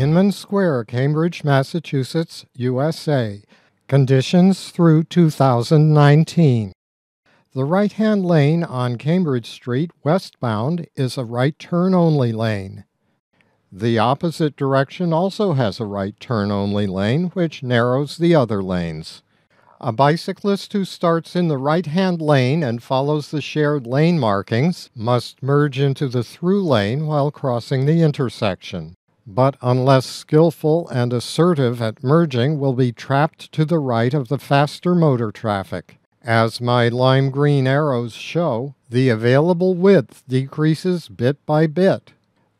Inman Square, Cambridge, Massachusetts, USA. Conditions through 2019. The right hand lane on Cambridge Street westbound is a right turn only lane. The opposite direction also has a right turn only lane, which narrows the other lanes. A bicyclist who starts in the right hand lane and follows the shared lane markings must merge into the through lane while crossing the intersection but unless skillful and assertive at merging will be trapped to the right of the faster motor traffic. As my lime green arrows show, the available width decreases bit by bit.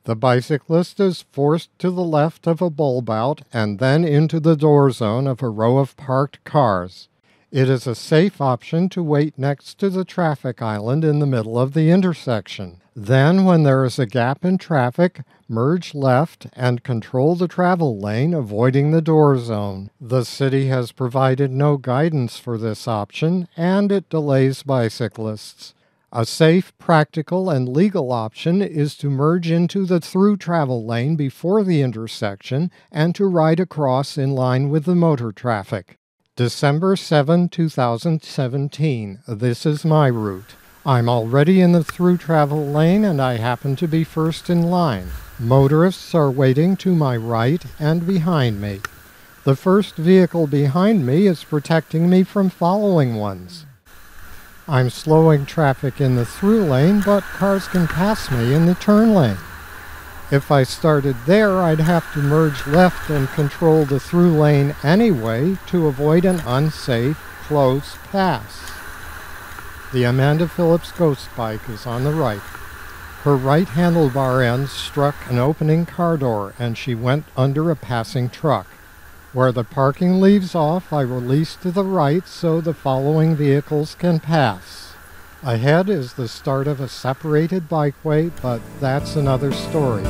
The bicyclist is forced to the left of a bulb out and then into the door zone of a row of parked cars. It is a safe option to wait next to the traffic island in the middle of the intersection. Then, when there is a gap in traffic, merge left and control the travel lane, avoiding the door zone. The city has provided no guidance for this option, and it delays bicyclists. A safe, practical, and legal option is to merge into the through travel lane before the intersection and to ride across in line with the motor traffic. December 7, 2017. This is my route. I'm already in the through travel lane and I happen to be first in line. Motorists are waiting to my right and behind me. The first vehicle behind me is protecting me from following ones. I'm slowing traffic in the through lane, but cars can pass me in the turn lane. If I started there, I'd have to merge left and control the through lane anyway to avoid an unsafe close pass. The Amanda Phillips Ghost bike is on the right. Her right handlebar end struck an opening car door and she went under a passing truck. Where the parking leaves off, I release to the right so the following vehicles can pass. Ahead is the start of a separated bikeway, but that's another story.